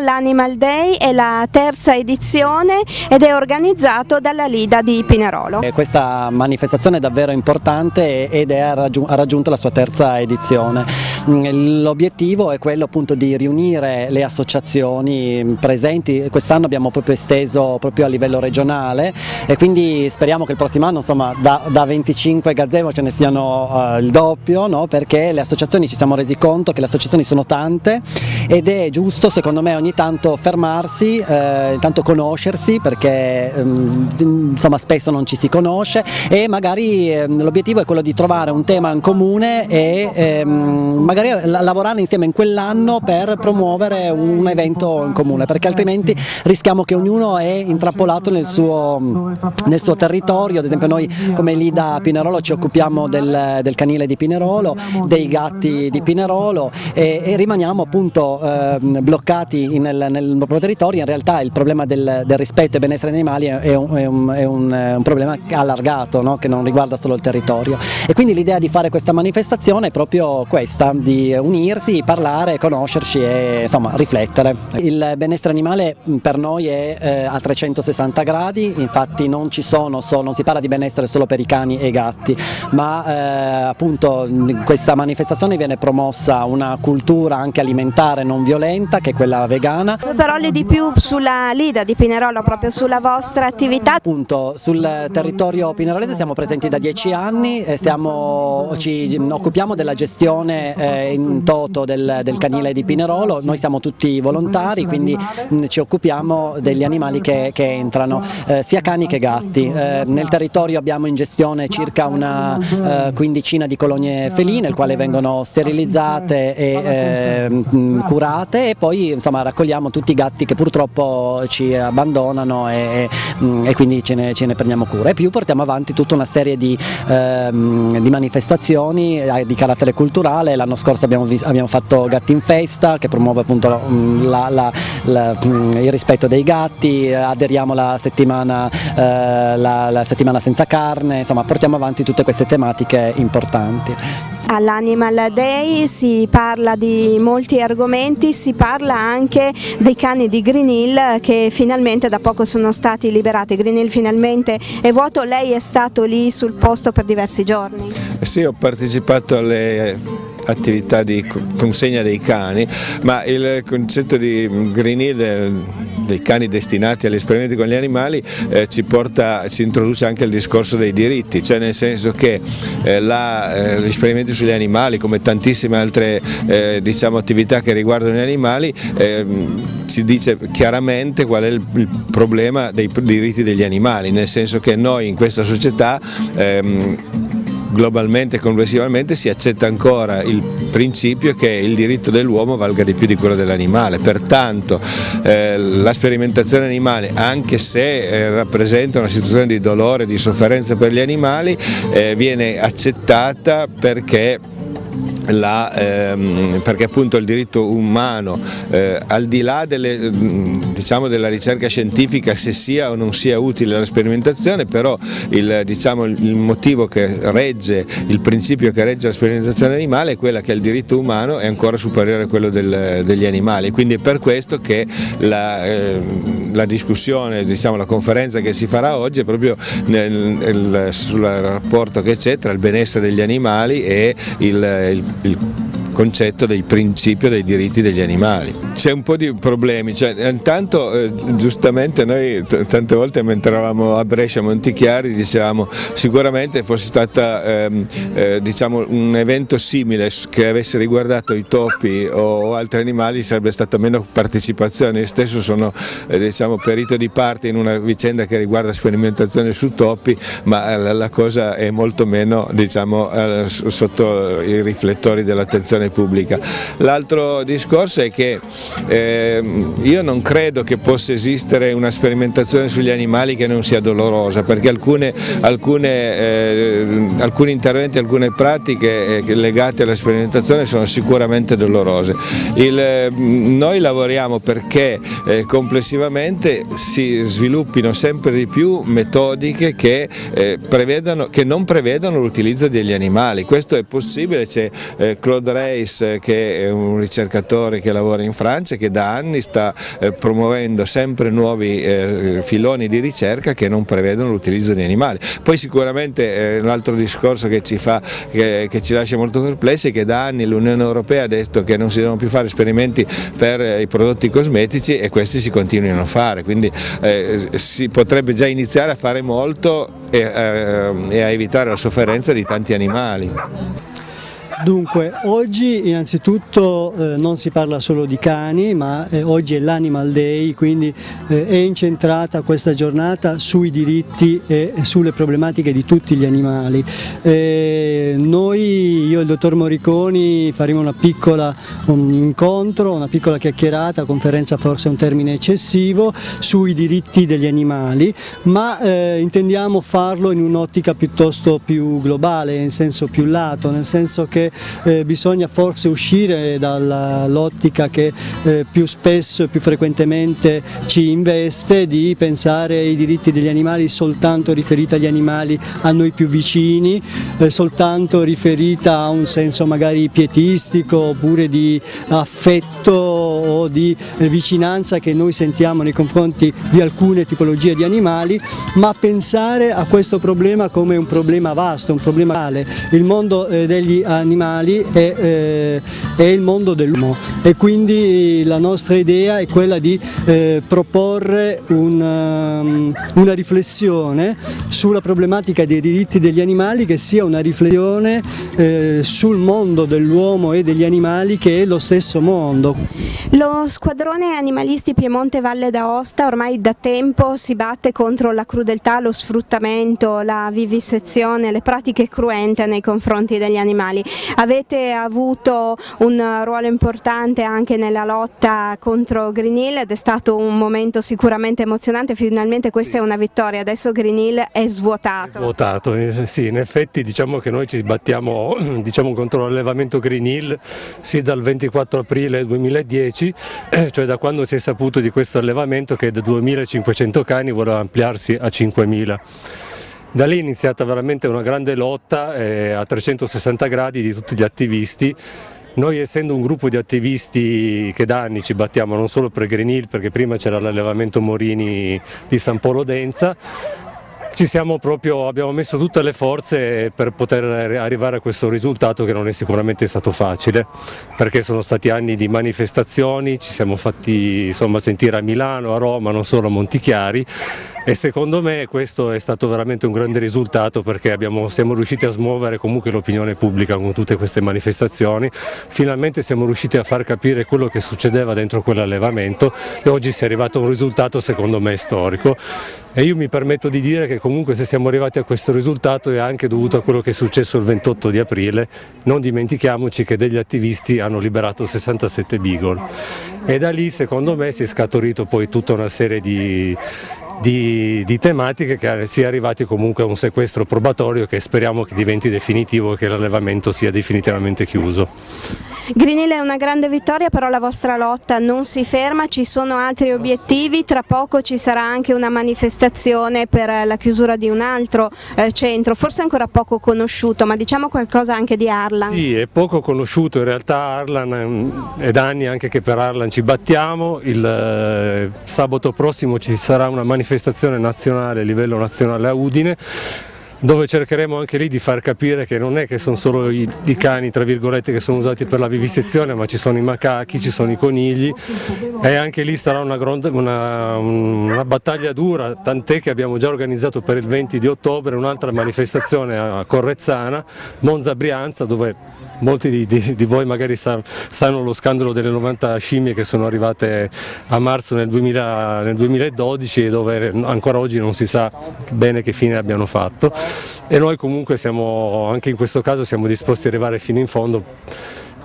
L'Animal Day, è la terza edizione ed è organizzato dalla Lida di Pinerolo. E questa manifestazione è davvero importante ed ha raggiunto la sua terza edizione. L'obiettivo è quello appunto di riunire le associazioni presenti, quest'anno abbiamo proprio esteso proprio a livello regionale e quindi speriamo che il prossimo anno insomma, da, da 25 gazebo ce ne siano uh, il doppio no? perché le associazioni ci siamo resi conto che le associazioni sono tante ed è giusto secondo me ogni tanto fermarsi, eh, intanto conoscersi perché ehm, insomma spesso non ci si conosce e magari ehm, l'obiettivo è quello di trovare un tema in comune e ehm, magari lavorare insieme in quell'anno per promuovere un evento in comune perché altrimenti rischiamo che ognuno è intrappolato nel suo, nel suo territorio, ad esempio noi come Lida Pinerolo ci occupiamo del, del canile di Pinerolo, dei gatti di Pinerolo e, e rimaniamo appunto eh, bloccati nel, nel, proprio territorio, in realtà il problema del, del rispetto e benessere dei animali è un, è un, è un, un problema allargato no? che non riguarda solo il territorio. E quindi l'idea di fare questa manifestazione è proprio questa, di unirsi, parlare, conoscerci e insomma riflettere. Il benessere animale per noi è eh, a 360 gradi, infatti non ci sono, so, non si parla di benessere solo per i cani e i gatti, ma eh, appunto in questa manifestazione viene promossa una cultura anche alimentare non violenta che è quella vegana. Due parole di più sulla Lida di Pinerolo, proprio sulla vostra attività. Appunto sul territorio pinerolese siamo presenti da dieci anni, siamo, ci occupiamo della gestione eh, in toto del, del, canile di Pinerolo, noi siamo tutti volontari quindi mh, ci occupiamo degli animali che, che entrano, eh, sia cani che gatti. Eh, nel territorio abbiamo in gestione circa una eh, quindicina di colonie feline, le quali vengono sterilizzate e eh, curate e poi insomma, raccogliamo tutti i gatti che purtroppo ci abbandonano e, e quindi ce ne, ce ne, prendiamo cura. E più portiamo avanti tutta una serie di, ehm, di manifestazioni eh, di carattere culturale, l'anno scorso abbiamo, abbiamo, fatto Gatti in Festa che promuove appunto la, la, la, il rispetto dei gatti, aderiamo alla settimana, eh, la, settimana senza carne, insomma portiamo avanti tutte queste tematiche importanti. All'Animal Day si parla di molti argomenti, si parla anche dei cani di Green Hill che finalmente da poco sono stati liberati. Green Hill finalmente è vuoto, lei è stato lì sul posto per diversi giorni? Sì, ho partecipato alle attività di consegna dei cani, ma il concetto di Green Hill dei cani destinati agli esperimenti con gli animali eh, ci, porta, ci introduce anche il discorso dei diritti, cioè nel senso che eh, eh, gli esperimenti sugli animali come tantissime altre eh, diciamo, attività che riguardano gli animali ehm, si dice chiaramente qual è il, il, problema dei diritti degli animali, nel senso che noi in questa società ehm, globalmente e complessivamente si accetta ancora il principio che il diritto dell'uomo valga di più di quello dell'animale, pertanto eh, la sperimentazione animale anche se eh, rappresenta una situazione di dolore, di sofferenza per gli animali, eh, viene accettata perché la, ehm, perché appunto il diritto umano, eh, al di là delle, diciamo, della ricerca scientifica se sia o non sia utile la sperimentazione, però il, diciamo, il motivo che regge, il principio che regge la sperimentazione animale è quella che il diritto umano è ancora superiore a quello del, degli animali, quindi è per questo che la, eh, la discussione, diciamo, la conferenza che si farà oggi è proprio nel, nel, sul rapporto che c'è tra il benessere degli animali e il, il il concetto del principio dei diritti degli animali. C'è un po' di problemi, cioè, intanto eh, giustamente noi tante volte mentre eravamo a Brescia a Montichiari dicevamo sicuramente fosse stato ehm, eh, diciamo, un evento simile che avesse riguardato i topi o altri animali sarebbe stata meno partecipazione, io stesso sono eh, diciamo, perito di parte in una vicenda che riguarda sperimentazione su topi ma la, la cosa è molto meno diciamo, eh, sotto i riflettori dell'attenzione pubblica. L'altro discorso è che eh, io non credo che possa esistere una sperimentazione sugli animali che non sia dolorosa, perché alcune, alcune, eh, alcuni interventi, alcune pratiche eh, legate alla sperimentazione sono sicuramente dolorose. Il, noi lavoriamo perché eh, complessivamente si sviluppino sempre di più metodiche che, eh, prevedano, che non prevedono l'utilizzo degli animali, questo è possibile, c'è eh, Claude Ray Leis che è un ricercatore che lavora in Francia e che da anni sta eh, promuovendo sempre nuovi eh, filoni di ricerca che non prevedono l'utilizzo di animali. Poi sicuramente eh, un altro discorso che ci, fa, che, che ci lascia molto perplessi è che da anni l'Unione Europea ha detto che non si devono più fare esperimenti per i prodotti cosmetici e questi si continuano a fare, quindi si potrebbe già iniziare a fare molto e, e a evitare la sofferenza di tanti animali. Dunque, oggi innanzitutto eh, non si parla solo di cani, ma eh, oggi è l'Animal Day, quindi eh, è incentrata questa giornata sui diritti e sulle problematiche di tutti gli animali. Eh, noi, io e il dottor Moriconi, faremo una piccola un incontro, una piccola chiacchierata, conferenza forse è un termine eccessivo, sui diritti degli animali, ma eh, intendiamo farlo in un'ottica piuttosto più globale, in senso più lato, nel senso che eh, bisogna forse uscire dall'ottica che eh, più spesso e più frequentemente ci investe di pensare ai diritti degli animali soltanto riferita agli animali a noi più vicini, eh, soltanto riferita a un senso magari pietistico oppure di affetto o di eh, vicinanza che noi sentiamo nei confronti di alcune tipologie di animali, ma pensare a questo problema come un problema vasto, un problema reale. Il mondo eh, degli animali animali è, eh, è il mondo dell'uomo e quindi la nostra idea è quella di eh, proporre una, um, una riflessione sulla problematica dei diritti degli animali che sia una riflessione eh, sul mondo dell'uomo e degli animali che è lo stesso mondo. Lo squadrone animalisti Piemonte Valle d'Aosta ormai da tempo si batte contro la crudeltà, lo sfruttamento, la vivisezione, le pratiche cruente nei confronti degli animali. Avete avuto un ruolo importante anche nella lotta contro Green Hill ed è stato un momento sicuramente emozionante, finalmente questa è una vittoria, adesso Green Hill è svuotato. È svuotato, eh, sì, in effetti diciamo che noi ci battiamo diciamo, contro l'allevamento Green Hill sì dal 24 aprile 2010, eh, cioè da quando si è saputo di questo allevamento che da 2500 cani voleva ampliarsi a 5000. Da lì è iniziata veramente una grande lotta eh, a 360 gradi di tutti gli attivisti. Noi essendo un gruppo di attivisti che da anni ci battiamo non solo per Green Hill, perché prima c'era l'allevamento Morini di San Polo Denza, ci siamo proprio, abbiamo messo tutte le forze per poter arrivare a questo risultato che non è sicuramente stato facile, perché sono stati anni di manifestazioni, ci siamo fatti insomma, sentire a Milano, a Roma, non solo a Montichiari e secondo me questo è stato veramente un grande risultato perché abbiamo, siamo riusciti a smuovere comunque l'opinione pubblica con tutte queste manifestazioni, finalmente siamo riusciti a far capire quello che succedeva dentro quell'allevamento e oggi si è arrivato a un risultato secondo me storico e io mi permetto di dire che comunque se siamo arrivati a questo risultato è anche dovuto a quello che è successo il 28 di aprile, non dimentichiamoci che degli attivisti hanno liberato 67 beagle. E da lì secondo me si è scaturito poi tutta una serie di, di, di, tematiche che si è arrivati comunque a un sequestro probatorio che speriamo che diventi definitivo e che l'allevamento sia definitivamente chiuso. Green è una grande vittoria, però la vostra lotta non si ferma, ci sono altri obiettivi, tra poco ci sarà anche una manifestazione per la chiusura di un altro eh, centro, forse ancora poco conosciuto, ma diciamo qualcosa anche di Arlan. Sì, è poco conosciuto, in realtà Arlan è da anni anche che per Arlan ci battiamo, il eh, sabato prossimo ci sarà una manifestazione nazionale a livello nazionale a Udine dove cercheremo anche lì di far capire che non è che sono solo i, i cani che sono usati per la vivisezione ma ci sono i macachi, ci sono i conigli. E anche lì sarà una, una, una battaglia dura tant'è che abbiamo già organizzato per il 20 di ottobre un'altra manifestazione a Correzzana, Monza Brianza dove molti di, di, di voi magari sa, sanno lo scandalo delle 90 scimmie che sono arrivate a marzo nel, 2000, nel 2012 e dove ancora oggi non si sa bene che fine abbiano fatto e noi comunque siamo, anche in questo caso siamo disposti ad arrivare fino in fondo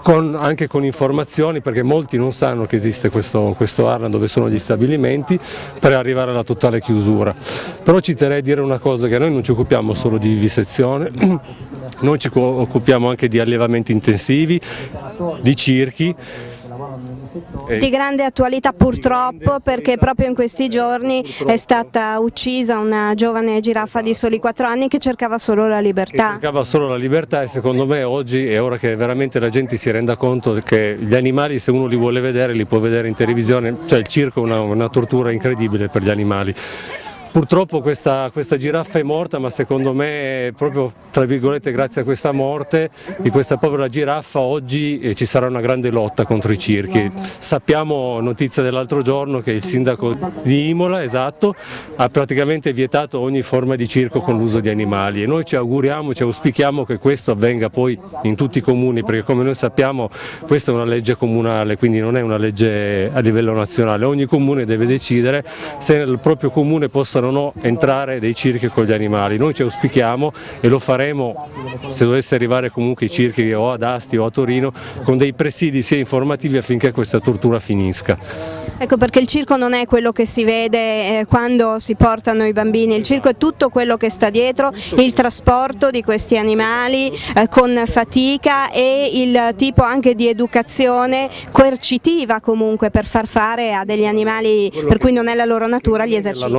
con, anche con informazioni perché molti non sanno che esiste questo, questo Arlan dove sono gli stabilimenti per arrivare alla totale chiusura. Però ci terrei a dire una cosa che noi non ci occupiamo solo di vivisezione, noi ci occupiamo anche di allevamenti intensivi, di circhi Di grande attualità purtroppo perché proprio in questi giorni è stata uccisa una giovane giraffa di soli 4 anni che cercava solo la libertà. Cercava solo la libertà e secondo me oggi è ora che veramente la gente si renda conto che gli animali se uno li vuole vedere li può vedere in televisione, cioè il circo è una, una tortura incredibile per gli animali. Purtroppo questa, questa, giraffa è morta ma secondo me proprio tra virgolette grazie a questa morte di questa povera giraffa oggi eh, ci sarà una grande lotta contro i circhi. Sappiamo, notizia dell'altro giorno, che il sindaco di Imola esatto, ha praticamente vietato ogni forma di circo con l'uso di animali e noi ci auguriamo, ci auspichiamo che questo avvenga poi in tutti i comuni perché come noi sappiamo questa è una legge comunale quindi non è una legge a livello nazionale, ogni comune deve decidere se nel proprio comune possano possano no entrare dei circhi con gli animali. Noi ci auspichiamo e lo faremo se dovesse arrivare comunque i circhi o ad Asti o a Torino con dei presidi sia informativi affinché questa tortura finisca. Ecco perché il circo non è quello che si vede eh, quando si portano i bambini, il circo è tutto quello che sta dietro, il trasporto di questi animali eh, con fatica e il tipo anche di educazione coercitiva comunque per far fare a degli animali per cui non è la loro natura gli esercizi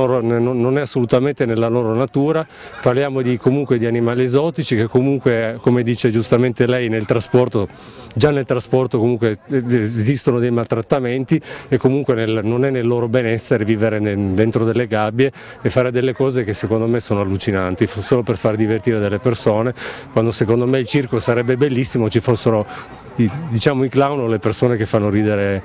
non è assolutamente nella loro natura, parliamo di, comunque di animali esotici che comunque come dice giustamente lei nel trasporto, già nel trasporto comunque eh, esistono dei maltrattamenti e comunque nel, non è nel loro benessere vivere nel, dentro delle gabbie e fare delle cose che secondo me sono allucinanti, solo per far divertire delle persone, quando secondo me il circo sarebbe bellissimo ci fossero diciamo, i clown o le persone che fanno ridere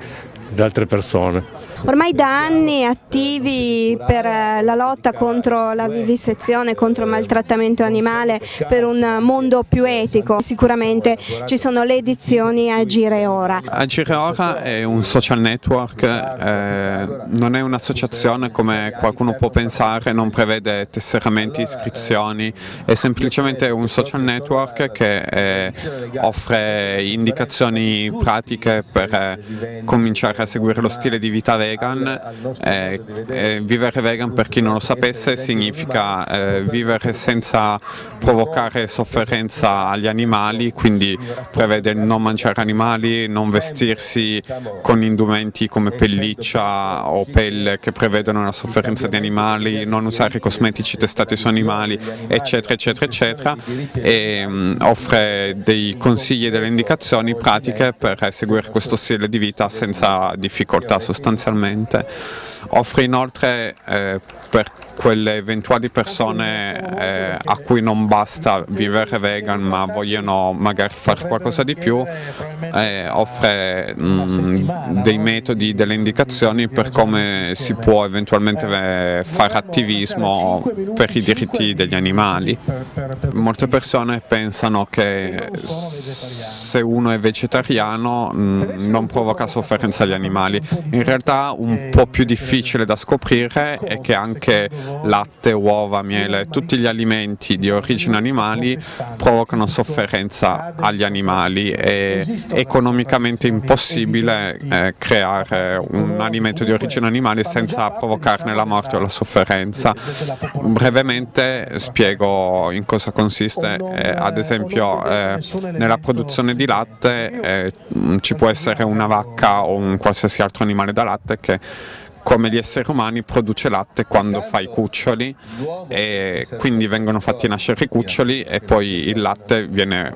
le altre persone. Ormai da anni attivi per eh, la lotta contro la vivisezione, contro il maltrattamento animale, per un mondo più etico. Sicuramente ci sono le edizioni Agire Ora. Agire Ora è un social network, eh, non è un'associazione come qualcuno può pensare, non prevede tesseramenti, iscrizioni, è semplicemente un social network che eh, offre indicazioni pratiche per eh, cominciare a seguire lo stile di vita vero vegan. Eh, eh, vivere vegan per chi non lo sapesse significa eh, vivere senza provocare sofferenza agli animali, quindi prevede non mangiare animali, non vestirsi con indumenti come pelliccia o pelle che prevedono una sofferenza di animali, non usare cosmetici testati su animali, eccetera, eccetera, eccetera, e um, offre dei consigli e delle indicazioni pratiche per seguire questo stile di vita senza difficoltà sostanzialmente naturalmente. Offre inoltre eh, per quelle eventuali persone eh, a cui non basta vivere vegan ma vogliono magari fare qualcosa di più, eh, offre mh, mm, dei metodi, delle indicazioni per come si può eventualmente eh, fare attivismo per i diritti degli animali. Molte persone pensano che se uno è vegetariano mm, non provoca sofferenza agli animali, in realtà un po' più difficile da scoprire è che anche latte, uova, miele, tutti gli alimenti di origine animali provocano sofferenza agli animali, è economicamente impossibile eh, creare un alimento di origine animale senza provocarne la morte o la sofferenza. Brevemente spiego in cosa consiste, eh, ad esempio eh, nella produzione di latte eh, ci può essere una vacca o un qualsiasi altro animale da latte che come gli esseri umani produce latte quando fa i cuccioli e quindi vengono fatti nascere i cuccioli e poi il latte viene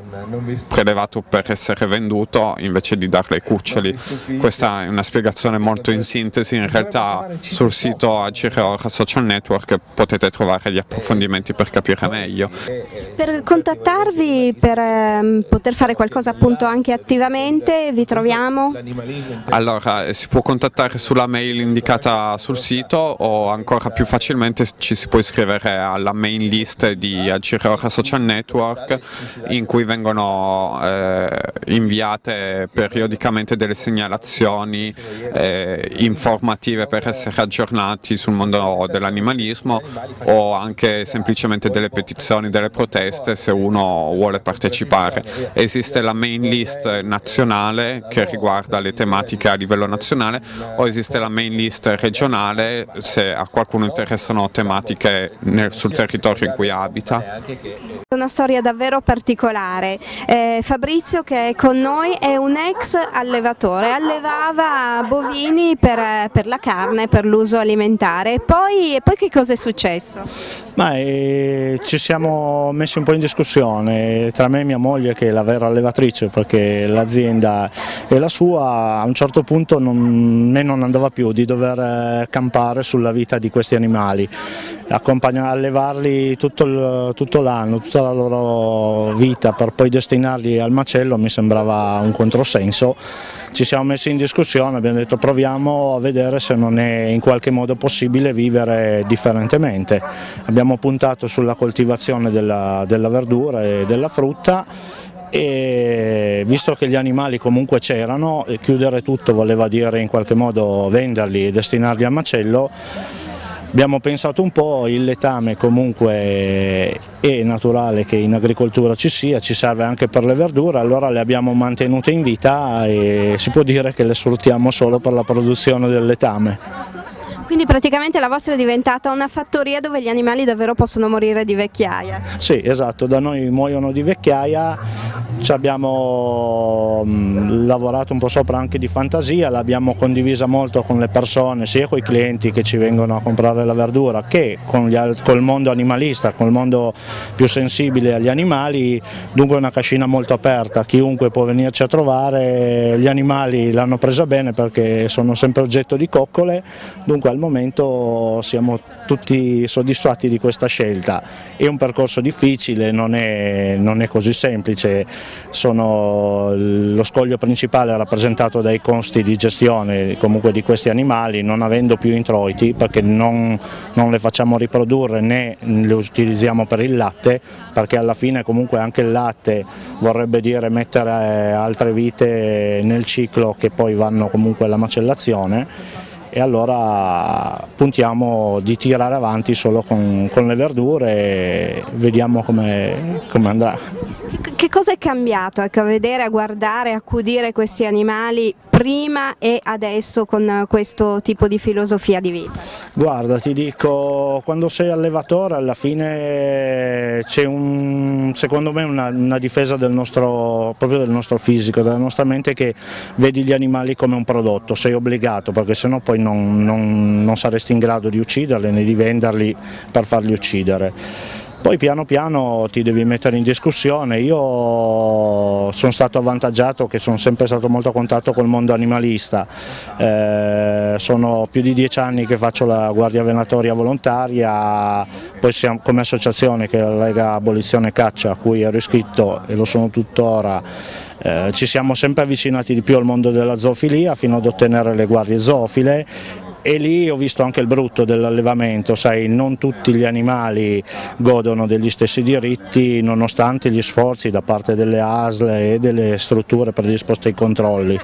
prelevato per essere venduto invece di darle ai cuccioli. Questa è una spiegazione molto in sintesi, in realtà sul sito Agire Ora Social Network potete trovare gli approfondimenti per capire meglio. Per contattarvi, per ehm, poter fare qualcosa appunto anche attivamente, vi troviamo? Allora, si può contattare sulla mail indicata pubblicata sul sito o ancora più facilmente ci si può iscrivere alla main list di Agirora Social Network in cui vengono eh, inviate periodicamente delle segnalazioni eh, informative per essere aggiornati sul mondo dell'animalismo o anche semplicemente delle petizioni, delle proteste se uno vuole partecipare. Esiste la main list nazionale che riguarda le tematiche a livello nazionale o esiste la main list parte regionale se a qualcuno interessano tematiche nel, sul territorio in cui abita. Una storia davvero particolare. Eh, Fabrizio che è con noi è un ex allevatore, allevava bovini per, per la carne, per l'uso alimentare. Poi, poi che cosa è successo? Ma, eh, ci siamo messi un po' in discussione tra me e mia moglie che è la vera allevatrice perché l'azienda è la sua, a un certo punto non, me non andava più di dover eh, campare sulla vita di questi animali allevarli tutto, tutto l'anno, tutta la loro vita per poi destinarli al macello mi sembrava un controsenso. Ci siamo messi in discussione, abbiamo detto proviamo a vedere se non è in qualche modo possibile vivere differentemente. Abbiamo puntato sulla coltivazione della, della verdura e della frutta e visto che gli animali comunque c'erano, chiudere tutto voleva dire in qualche modo venderli e destinarli al macello, Abbiamo pensato un po', il letame comunque è naturale che in agricoltura ci sia, ci serve anche per le verdure, allora le abbiamo mantenute in vita e si può dire che le sfruttiamo solo per la produzione del letame. Quindi praticamente la vostra è diventata una fattoria dove gli animali davvero possono morire di vecchiaia? Sì, esatto, da noi muoiono di vecchiaia. Ci abbiamo mm, lavorato un po' sopra anche di fantasia, l'abbiamo condivisa molto con le persone, sia con i clienti che ci vengono a comprare la verdura che con, il mondo animalista, con il mondo più sensibile agli animali, dunque è una cascina molto aperta, chiunque può venirci a trovare, gli animali l'hanno presa bene perché sono sempre oggetto di coccole, dunque al momento siamo tutti soddisfatti di questa scelta. È un percorso difficile, non è, non è così semplice, sono, lo scoglio principale è rappresentato dai costi di gestione comunque di questi animali, non avendo più introiti perché non, non le facciamo riprodurre né le utilizziamo per il latte, perché alla fine comunque anche il latte vorrebbe dire mettere altre vite nel ciclo che poi vanno comunque alla macellazione e allora puntiamo di tirare avanti solo con, con le verdure e vediamo come, come andrà. Che cosa è cambiato ecco, a vedere, a guardare, a accudire questi animali prima e adesso con questo tipo di filosofia di vita? Guarda, ti dico, quando sei allevatore alla fine c'è un, secondo me una, una difesa del nostro, proprio del nostro fisico, della nostra mente che vedi gli animali come un prodotto, sei obbligato perché sennò poi non, non, non saresti in grado di ucciderli né di venderli per farli uccidere. Poi piano piano ti devi mettere in discussione, io sono stato avvantaggiato che sono sempre stato molto a contatto col mondo animalista, eh, sono più di dieci anni che faccio la guardia venatoria volontaria, poi siamo, come associazione che è la Lega Abolizione Caccia a cui ero iscritto e lo sono tuttora, eh, ci siamo sempre avvicinati di più al mondo della zoofilia fino ad ottenere le guardie zoofile e lì ho visto anche il brutto dell'allevamento, sai, non tutti gli animali godono degli stessi diritti nonostante gli sforzi da parte delle ASL e delle strutture predisposte ai controlli.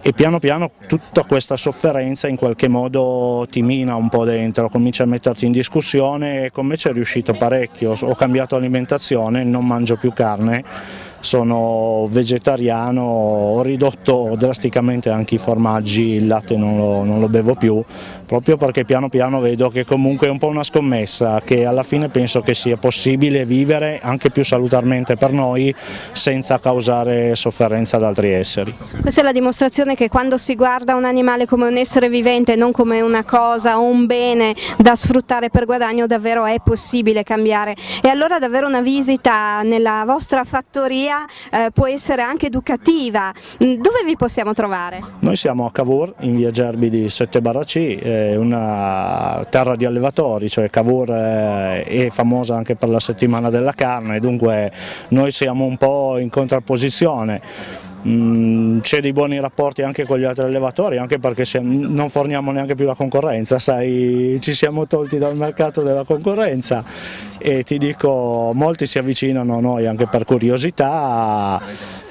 E piano piano tutta questa sofferenza in qualche modo ti mina un po' dentro, comincia a metterti in discussione e con me ci è riuscito parecchio, ho cambiato alimentazione, non mangio più carne sono vegetariano, ho ridotto drasticamente anche i formaggi, il latte non lo, non lo, bevo più, proprio perché piano piano vedo che comunque è un po' una scommessa, che alla fine penso che sia possibile vivere anche più salutarmente per noi senza causare sofferenza ad altri esseri. Questa è la dimostrazione che quando si guarda un animale come un essere vivente, non come una cosa o un bene da sfruttare per guadagno, davvero è possibile cambiare. E allora davvero una visita nella vostra fattoria eh, può essere anche educativa. Mm, dove vi possiamo trovare? Noi siamo a Cavour, in via Gerbidi 7 C, è una terra di allevatori, cioè Cavour eh, è famosa anche per la settimana della carne, dunque noi siamo un po' in contrapposizione c'è dei buoni rapporti anche con gli altri allevatori, anche perché non forniamo neanche più la concorrenza, sai, ci siamo tolti dal mercato della concorrenza. E ti dico, molti si avvicinano a noi anche per curiosità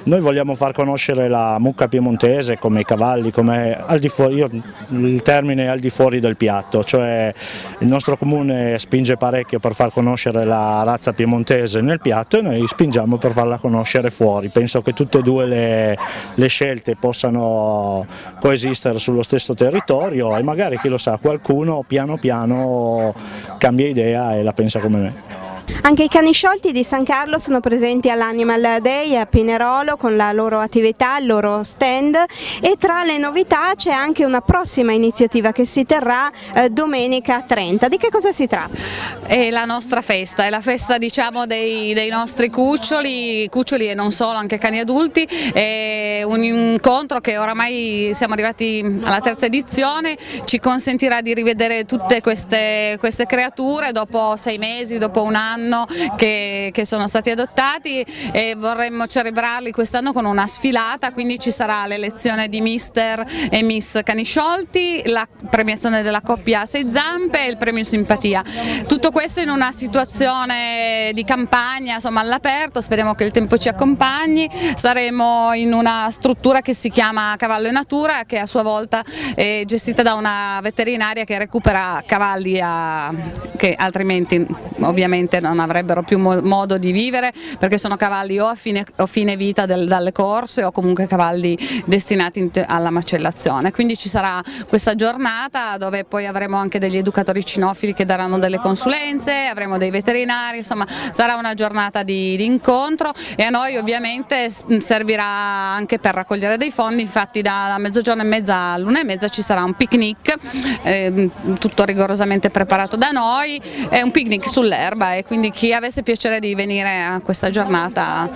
noi vogliamo far conoscere la mucca piemontese come i cavalli, come al di fuori, io, il termine è al di fuori del piatto, cioè il nostro comune spinge parecchio per far conoscere la razza piemontese nel piatto e noi spingiamo per farla conoscere fuori, penso che tutte e due le, le scelte possano coesistere sullo stesso territorio e magari chi lo sa qualcuno piano piano cambia idea e la pensa come me. Anche i cani sciolti di San Carlo sono presenti all'Animal Day a Pinerolo con la loro attività, il loro stand e tra le novità c'è anche una prossima iniziativa che si terrà eh, domenica 30. Di che cosa si tratta? È la nostra festa, è la festa diciamo, dei, dei, nostri cuccioli, cuccioli e non solo, anche cani adulti, è un incontro che oramai siamo arrivati alla terza edizione, ci consentirà di rivedere tutte queste, queste creature dopo sei mesi, dopo un anno anno che, che sono stati adottati e vorremmo celebrarli quest'anno con una sfilata, quindi ci sarà l'elezione di mister e miss Canisciolti, la premiazione della coppia a sei zampe e il premio simpatia. Tutto questo in una situazione di campagna insomma all'aperto, speriamo che il tempo ci accompagni, saremo in una struttura che si chiama Cavallo e Natura che a sua volta è gestita da una veterinaria che recupera cavalli a, che altrimenti ovviamente non avrebbero più modo di vivere perché sono cavalli o a fine, o fine vita del, dalle corse o comunque cavalli destinati alla macellazione. Quindi ci sarà questa giornata dove poi avremo anche degli educatori cinofili che daranno delle consulenze, avremo dei veterinari, insomma sarà una giornata di, di incontro e a noi ovviamente servirà anche per raccogliere dei fondi, infatti da mezzogiorno e mezza a l'una e mezza ci sarà un picnic, eh, tutto rigorosamente preparato da noi, è un picnic sull'erba e quindi chi avesse piacere di venire a questa giornata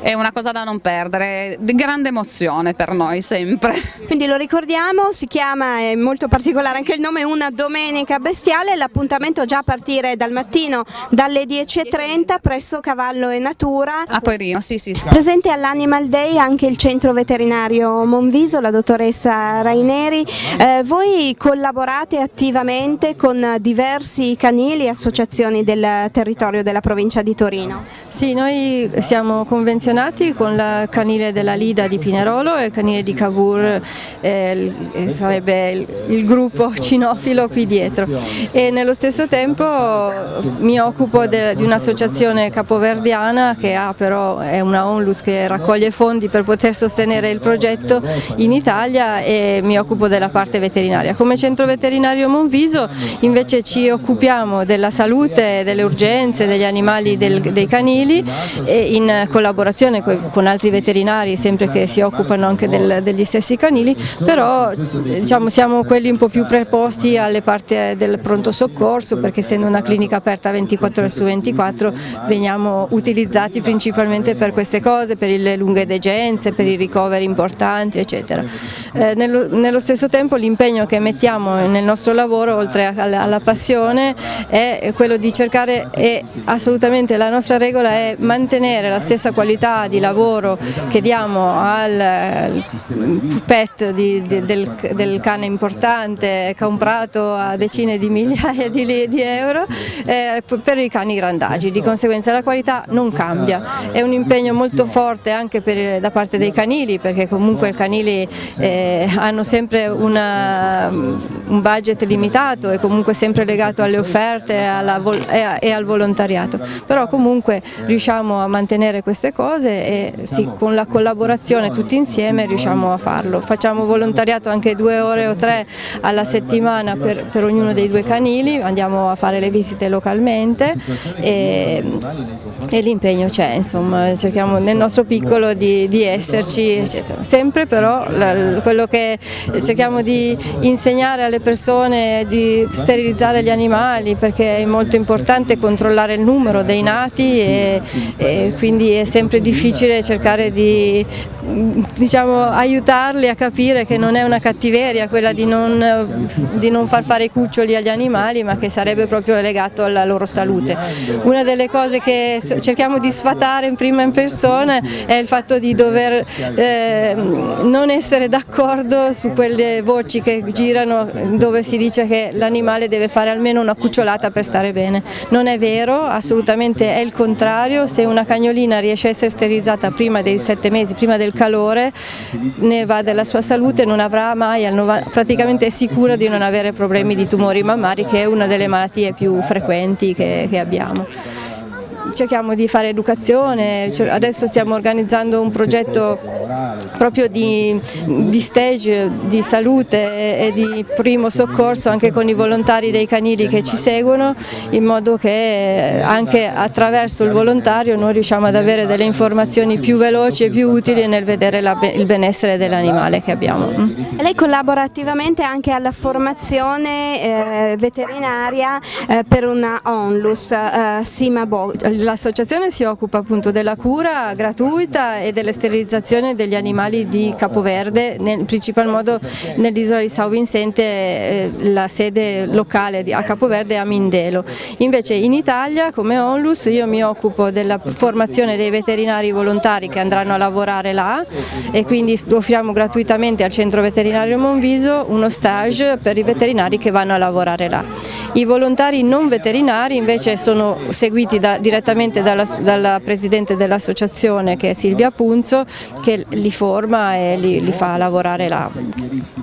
è una cosa da non perdere, di grande emozione per noi sempre. Quindi lo ricordiamo, si chiama, è molto particolare anche il nome, Una Domenica Bestiale, l'appuntamento già a partire dal mattino dalle 10.30 presso Cavallo e Natura. A Poirino, sì sì. Presente all'Animal Day anche il centro veterinario Monviso, la dottoressa Raineri, eh, voi collaborate attivamente con diversi canili e associazioni del territorio territorio della provincia di Torino? Sì, noi siamo convenzionati con la canile della Lida di Pinerolo e il canile di Cavour, eh, sarebbe il, il, gruppo cinofilo qui dietro. E nello stesso tempo mi occupo de, di un'associazione capoverdiana che ha però, è una onlus che raccoglie fondi per poter sostenere il progetto in Italia e mi occupo della parte veterinaria. Come centro veterinario Monviso invece ci occupiamo della salute, delle urgenze, degli animali del, dei canili e in collaborazione con altri veterinari sempre che si occupano anche del, degli stessi canili, però diciamo, siamo quelli un po' più preposti alle parti del pronto soccorso perché essendo una clinica aperta 24 ore su 24 veniamo utilizzati principalmente per queste cose, per le lunghe degenze, per i ricoveri importanti eccetera. Eh, nello, nello, stesso tempo l'impegno che mettiamo nel nostro lavoro oltre alla, alla passione è quello di cercare e assolutamente la nostra regola è mantenere la stessa qualità di lavoro che diamo al pet di, di, del, del, cane importante comprato a decine di migliaia di, di euro eh, per i cani grandaggi, di conseguenza la qualità non cambia, è un impegno molto forte anche per, da parte dei canili perché comunque i canili eh, hanno sempre una, un budget limitato e comunque sempre legato alle offerte alla, e al volontariato volontariato, però comunque riusciamo a mantenere queste cose e sì, con la collaborazione tutti insieme riusciamo a farlo. Facciamo volontariato anche due ore o tre alla settimana per, per ognuno dei due canili, andiamo a fare le visite localmente e, e l'impegno c'è, insomma, cerchiamo nel nostro piccolo di, di esserci, eccetera. Sempre però quello che cerchiamo di insegnare alle persone di sterilizzare gli animali perché è molto importante controllare controllare il numero dei nati e, e quindi è sempre difficile cercare di diciamo, aiutarli a capire che non è una cattiveria quella di non, di non far fare i cuccioli agli animali ma che sarebbe proprio legato alla loro salute. Una delle cose che cerchiamo di sfatare in prima in persona è il fatto di dover eh, non essere d'accordo su quelle voci che girano dove si dice che l'animale deve fare almeno una cucciolata per stare bene. Non è vero, assolutamente è il contrario, se una cagnolina riesce a essere sterilizzata prima dei sette mesi, prima del calore, ne va della sua salute, non avrà mai, praticamente è sicura di non avere problemi di tumori mammari che è una delle malattie più frequenti che, che abbiamo cerchiamo di fare educazione, adesso stiamo organizzando un progetto proprio di, di stage, di salute e di primo soccorso anche con i volontari dei canili che ci seguono in modo che anche attraverso il volontario noi riusciamo ad avere delle informazioni più veloci e più utili nel vedere la, il benessere dell'animale che abbiamo. Lei collabora attivamente anche alla formazione eh, veterinaria eh, per una onlus, eh, Simabo. L'associazione si occupa appunto della cura gratuita e delle sterilizzazioni degli animali di Capoverde, nel principal modo nell'isola di Sao Vincente eh, la sede locale a Capoverde è a Mindelo. Invece in Italia come Onlus io mi occupo della formazione dei veterinari volontari che andranno a lavorare là e quindi offriamo gratuitamente al centro veterinario Monviso uno stage per i veterinari che vanno a lavorare là. I volontari non veterinari invece sono seguiti da, direttamente dalla, dalla Presidente dell'associazione che è Silvia Punzo che li forma e li, li, fa lavorare là.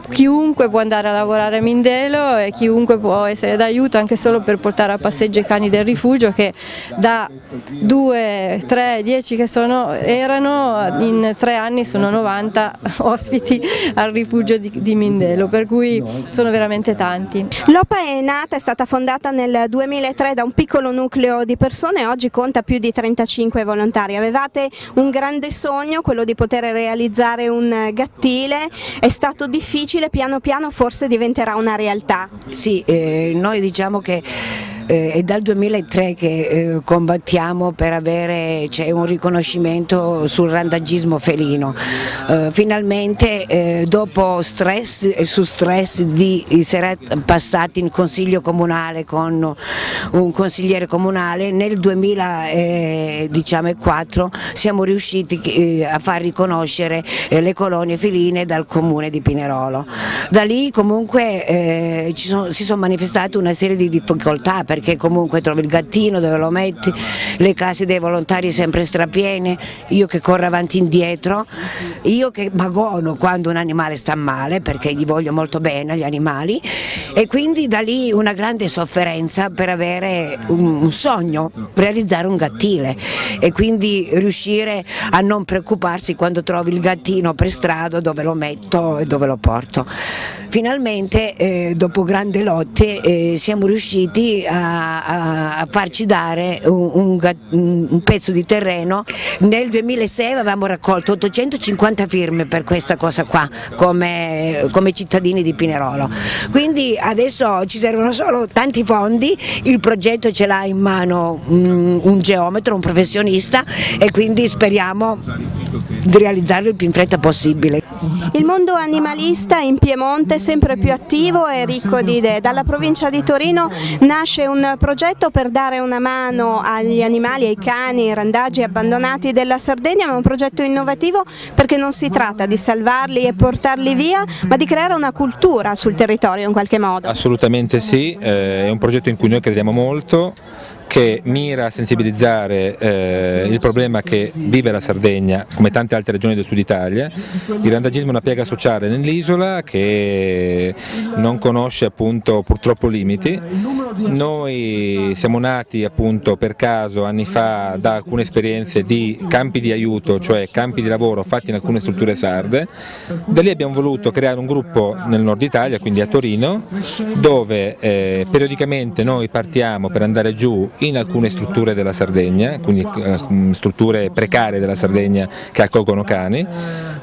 Chiunque può andare a lavorare a Mindelo e chiunque può essere d'aiuto anche solo per portare a passeggio i cani del rifugio che da 2, 3, 10 che sono, erano in tre anni sono 90 ospiti al rifugio di, di Mindelo per cui sono veramente tanti. L'OPA è nata, è stata fondata nel 2003 da un piccolo nucleo di persone e conta più di 35 volontari. Avevate un grande sogno, quello di poter realizzare un gattile, è stato difficile, piano piano forse diventerà una realtà. Sì, eh, noi diciamo che eh, è dal 2003 che eh, combattiamo per avere cioè, un riconoscimento sul randagismo felino. Eh, finalmente eh, dopo stress su stress di essere passati in consiglio comunale con un consigliere comunale, nel 2004 siamo riusciti eh, a far riconoscere eh, le colonie feline dal comune di Pinerolo. Da lì comunque sono, si sono manifestate una serie di difficoltà perché comunque trovi il gattino dove lo metti, le case dei volontari sempre strapiene, io che corro avanti e indietro, io che magono quando un animale sta male perché gli voglio molto bene agli animali e quindi da lì una grande sofferenza per avere un, sogno, realizzare un gattile e quindi riuscire a non preoccuparsi quando trovi il gattino per strada dove lo metto e dove lo porto. Finalmente eh, dopo grandi lotte eh, siamo riusciti a, a, farci dare un, un, un, pezzo di terreno, nel 2006 avevamo raccolto 850 firme per questa cosa qua come, come cittadini di Pinerolo, quindi adesso ci servono solo tanti fondi, il progetto ce l'ha in mano un, un geometro, un professionista e quindi speriamo di realizzarlo il più in fretta possibile. Il mondo animalista in Piemonte è sempre più attivo e ricco di idee. Dalla provincia di Torino nasce un progetto per dare una mano agli animali, ai cani, ai randaggi abbandonati della Sardegna, ma è un progetto innovativo perché non si tratta di salvarli e portarli via, ma di creare una cultura sul territorio in qualche modo. Assolutamente sì, eh, è un progetto in cui noi crediamo molto che mira a sensibilizzare eh, il problema che vive la Sardegna come tante altre regioni del sud Italia. Il randagismo è una piega sociale nell'isola che non conosce appunto purtroppo limiti. Noi siamo nati appunto per caso anni fa da alcune esperienze di campi di aiuto, cioè campi di lavoro fatti in alcune strutture sarde. Da lì abbiamo voluto creare un gruppo nel nord Italia, quindi a Torino, dove eh, periodicamente noi partiamo per andare giù in alcune strutture della Sardegna, quindi eh, strutture precarie della Sardegna che accolgono cani.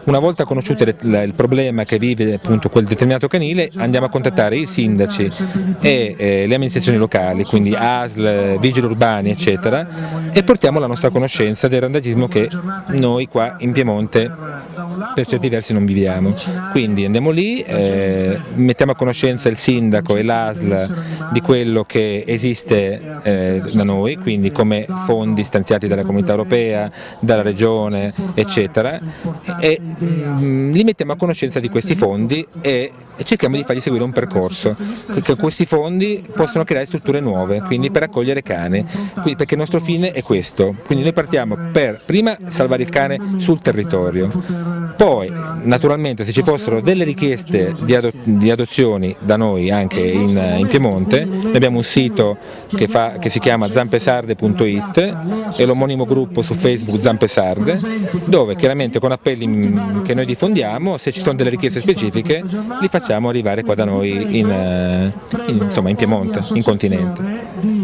Una volta conosciuto il problema che vive appunto quel determinato canile andiamo a contattare i sindaci e le amministrazioni locali, quindi ASL, vigili urbani eccetera e portiamo la nostra conoscenza del randagismo che noi qua in Piemonte per certi versi non viviamo. Quindi andiamo lì, eh, mettiamo a conoscenza il sindaco e l'ASL di quello che esiste eh, da noi, quindi come fondi stanziati dalla comunità europea, dalla regione, eccetera, e li mettiamo a conoscenza di questi fondi e cerchiamo di fargli seguire un percorso, perché questi fondi possono creare strutture nuove, quindi per accogliere cani, quindi perché il nostro fine è questo, quindi noi partiamo per prima salvare il cane sul territorio, poi naturalmente se ci fossero delle richieste di, ado di adozioni da noi anche in, in Piemonte, noi abbiamo un sito che, fa, che si chiama zampesarde.it e l'omonimo gruppo su Facebook Zampesarde, dove chiaramente con appelli che noi diffondiamo, se ci sono delle richieste specifiche, li facciamo arrivare qua da noi in, in, insomma, in Piemonte, in continente.